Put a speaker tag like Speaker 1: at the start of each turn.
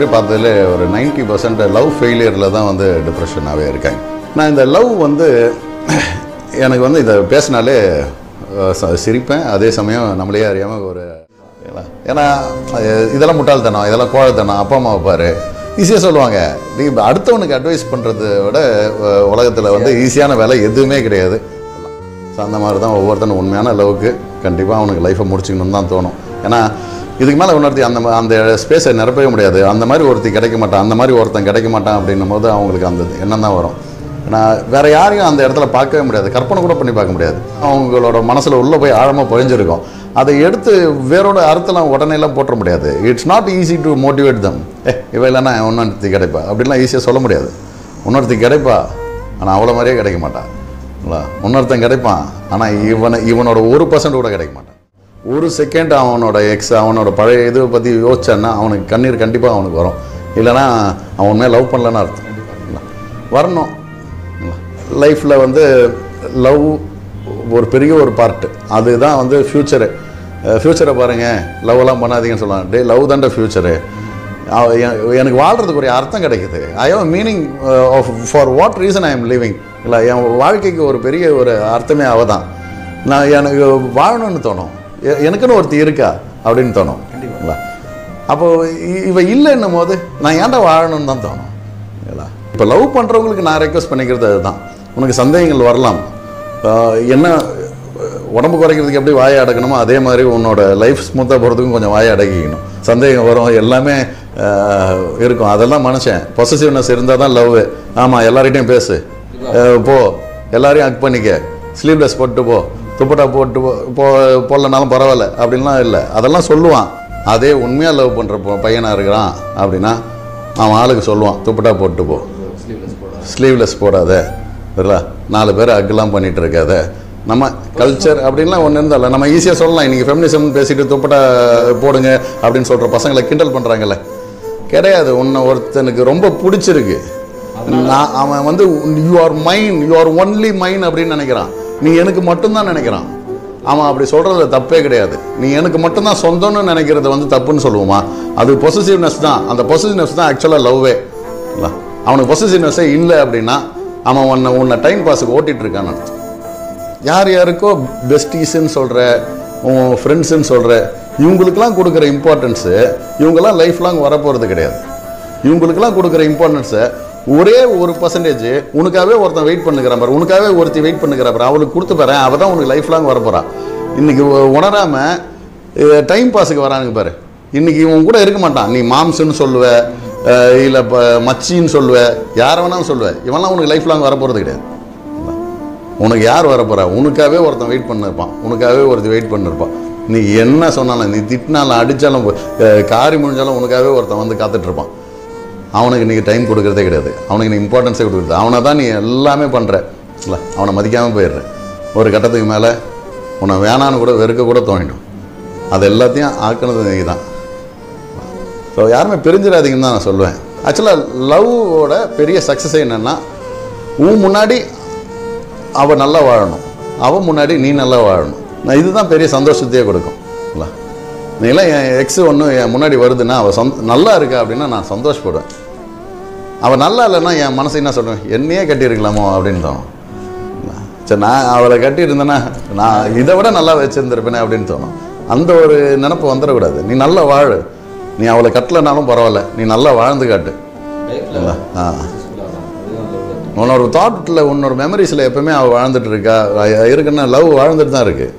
Speaker 1: வரை பார்த்ததுல ஒரு 90% பர்சன்ட் லவ் ஃபெயிலியரில் தான் வந்து டிப்ரெஷனாகவே இருக்காங்க நான் இந்த லவ் வந்து எனக்கு வந்து இதை பேசினாலே சிரிப்பேன். அதே சமயம் நம்மளே அறியாமல் ஒரு ஏன்னா- இதெல்லாம் முட்டாள்தனம் இதெல்லாம் கோழத்தனம் அப்பா அம்மா பாரு. ஈஸியாக சொல்லுவாங்க. நீ அடுத்தவனுக்கு அட்வைஸ் பண்ணுறத விட உலகத்தில் வந்து ஈஸியான வேலை எதுவுமே கிடையாது. ஸோ அந்த மாதிரி தான் ஒவ்வொருத்தனும் உண்மையான லவ்வுக்கு கண்டிப்பாக அவனுக்கு லைஃப்பை முடிச்சுக்கணும்னு தான் தோணும். ஏன்னா இதுக்கு மேலே உணர்த்தி அந்த அந்த ஸ்பேஸை நிரப்பவே முடியாது. அந்த மாதிரி ஒருத்தி கிடைக்க மாட்டான். அந்த மாதிரி ஒருத்தன் கிடைக்க மாட்டான் அப்படின்னும் போது அவங்களுக்கு அந்த எண்ணம் தான் வரும். நான் வேற யாரையும் அந்த இடத்துல பார்க்கவே முடியாது. கற்பனை கூட பண்ணி பார்க்க முடியாது. அவங்களோட மனசில் உள்ளே போய் ஆழமாக புழிஞ்சிருக்கும். அதை எடுத்து வேறோட அர்த்தம்லாம் உடனேலாம் போட்டுற முடியாது. It's not easy to motivate them ஏ இவ இல்லைன்னா இன்னொருத்தி கிடைப்பா? அப்படிலாம் ஈஸியாக சொல்ல முடியாது. இன்னொருத்தி கிடைப்பா? ஆனால் அவ்வளோ மாதிரியே கிடைக்க மாட்டான் இல்லை இன்னொருத்தன் கிடைப்பான். ஆனால் இவனை இவனோட ஒரு பர்சன்ட் கூட கிடைக்க மாட்டான் ஒரு செகண்ட் அவனோட எக்ஸ் அவனோட பழைய இதை பற்றி யோசிச்சான்னா அவனுக்கு கண்ணீர் கண்டிப்பாக அவனுக்கு வரும். இல்லைன்னா அவன் உண்மையாக லவ் பண்ணலன்னு அர்த்தம். வரணும். லைஃப்பில் வந்து லவ் ஒரு பெரிய ஒரு பார்ட்டு அதுதான் வந்து ஃப்யூச்சரு ஃப்யூச்சரை பாருங்கள் லவ்லாம் பண்ணாதீங்கன்னு சொல்லலாம் டே லவ் தான்டா ஃப்யூச்சரு எனக்கு வாழ்கிறதுக்கு ஒரு அர்த்தம் கிடைக்குது. I have meaning of for what reason I am living இல்லை என் வாழ்க்கைக்கு ஒரு பெரிய ஒரு அர்த்தமே அவ தான் நான் எனக்கு வாழணும்னு தோணும். எனக்குன்னு ஒருத்தி இருக்கா? அப்படின்னு தோணும். இல்லை. அப்போ இ- இவ இல்லைன்னும் போது நான் ஏன்டா வாழணும்னு தான் தோணும். இல்லைங்களா இப்போ லவ் பண்ணுறவங்களுக்கு நான் ரெக்வஸ்ட் பண்ணிக்கிறது அதுதான். உனக்கு சந்தேகங்கள் வரலாம். என்ன உடம்பு குறைக்கிறதுக்கு எப்படி வாயை அடக்கணுமோ அதே மாதிரி உன்னோட லைஃப் ஸ்மூத்தாக போகிறதுக்கும் கொஞ்சம் வாயை அடக்கிக்கணும். சந்தேகம் வரும் எல்லாமே இருக்கும். அதெல்லாம் மனுஷன். பொசசிவ்னஸ் இருந்தால் தான் லவ் ஆமாம் எல்லார்கிட்டையும் பேசு. போ. எல்லாரையும் அக் பண்ணிக்க. ஸ்லீவ்லெஸ் போட்டு போ. துப்பட்டா போட்டு போ போடலனாலும் பரவாயில்ல அப்படின்லாம் இல்லை. அதெல்லாம் சொல்லுவான். அதே உண்மையாக லவ் பண்ணுற பையனாக இருக்கிறான் அப்படின்னா அவன் ஆளுக்கு சொல்லுவான் துப்பட்டா போட்டு போ. ஸ்லீவ்லெஸ் போடாத. சரிங்களா? நாலு பேர் அக்கெல்லாம் பண்ணிட்டு இருக்காத. நம்ம கல்ச்சர் அப்படின்லாம் ஒன்று இருந்தால நம்ம ஈஸியாக சொல்லலாம். இன்னைக்கு ஃபெமினிசம் பேசிட்டு துப்பட்டா போடுங்க அப்படின்னு சொல்கிற பசங்களை கிண்டல் பண்ணுறாங்கல்ல கிடையாது. உன்னை ஒருத்தனுக்கு ரொம்ப பிடிச்சிருக்கு. நான் அவன் வந்து you are mine you are only mine அப்படின்னு நினைக்கிறான். நீ எனக்கு மட்டும்தான் நினைக்கிறான். அவன் அப்படி சொல்கிறதுல தப்பே கிடையாது. நீ எனக்கு மட்டும்தான் சொந்தம்னு நினைக்கிறது வந்து தப்புன்னு சொல்லுவோமா? அது பொசிசிவ்னஸ் தான். அந்த பொசிசிவ்னஸ் தான் ஆக்சுவலாக லவ்வே இல்லை? அவனுக்கு பொசிசிவ்னஸ்ஸே இல்லை அப்படின்னா அவன் உன்னை உன்னை டைம் பாஸுக்கு ஓட்டிகிட்டு இருக்கான்னு அர்த்தம். யார் யாருக்கோ பெஸ்டீஸுன்னு சொல்கிற உன் ஃப்ரெண்ட்ஸுன்னு சொல்கிற இவங்களுக்கெல்லாம் கொடுக்குற இம்பார்ட்டன்ஸு இவங்கெல்லாம் லைஃப் லாங் வரப்போகிறது கிடையாது. இவங்களுக்கெல்லாம் கொடுக்குற இம்பார்ட்டன்ஸை ஒரே ஒரு பர்சன்டேஜ் உனக்காகவே ஒருத்தன் வெயிட் பண்ணுகிறான் பாரு. உனக்காகவே ஒருத்தி வெயிட் பண்ணுகிறா பாரு. அவளுக்கு கொடுத்து பாரு. அவள் தான் உனக்கு லைஃப் லாங் வரப்போறா இன்னைக்கு உணராமல் டைம் பாஸுக்கு வரானுங்க பாரு. இன்னைக்கு இவன் கூட இருக்க மாட்டான். நீ மாம்ஸ்ன்னு சொல்லுவ இல்லை இப்போ மச்சின்னு சொல்லுவ யாரை வேணாலும் சொல்லுவேன் இவன்லாம் உனக்கு லைஃப் லாங் வரப்போகிறது கிடையாது. உனக்கு யார் வரப்போறா உனக்காகவே ஒருத்தன் வெயிட் பண்ணிருப்பான். உனக்காகவே ஒருத்தர் வெயிட் பண்ணிருப்பான். நீ என்ன சொன்னாலும் நீ திட்டினாலும் அடித்தாலும் காரி முடிஞ்சாலும் உனக்காகவே ஒருத்தன் வந்து காத்துட்ருப்பான் அவனுக்கு இன்றைக்கி டைம் கொடுக்குறதே கிடையாது. அவனுக்கு நீ இம்பார்ட்டன்ஸே கொடுக்குறது. அவனை தான் நீ எல்லாமே பண்ணுற இல்லை அவனை மதிக்காமல் போயிடுற. ஒரு கட்டத்துக்கு மேலே உன்னை வேணான்னு கூட வெறுக்க கூட தோணிடும். அது எல்லாத்தையும் ஆக்கினது நீ தான் ஸோ யாருமே பிரிஞ்சிடாதீங்கன்னு தான் நான் சொல்லுவேன். ஆக்சுவலாக லவ்வோட பெரிய சக்ஸஸ் என்னென்னா உன் முன்னாடி அவள் நல்லா வாழணும். அவன் முன்னாடி நீ நல்லா வாழணும். நான் இதுதான் பெரிய சந்தோஷத்தையே கொடுக்கும். இல்லை? நீலாம் என் எக்ஸ் ஒன்று என் முன்னாடி வருதுன்னா அவள் சொந்த நல்லா இருக்கா அப்படின்னா நான் சந்தோஷப்படுவேன். அவள் நல்லா இல்லைன்னா என் மனசு என்ன சொல்லுவேன் என்னையே கட்டியிருக்கலாமோ? அப்படின்னு தோணும். சரி நான் அவளை கட்டியிருந்தேன்னா நான் இதை விட நல்லா வச்சுருந்துருப்பேனே அப்படின்னு தோணும். அந்த ஒரு நினப்பு வந்துடக்கூடாது. நீ நல்லா வாழு. நீ அவளை கட்டலைனாலும் பரவாயில்ல. நீ நல்லா வாழ்ந்து காட்டு. இல்லை ஆ. உன்னோட தாட்டில் உன்னோட மெமரிஸில் எப்பவுமே அவள் வாழ்ந்துட்டு இருக்கா? இருக்குன்னா லவ் வாழ்ந்துட்டு தான் இருக்கு.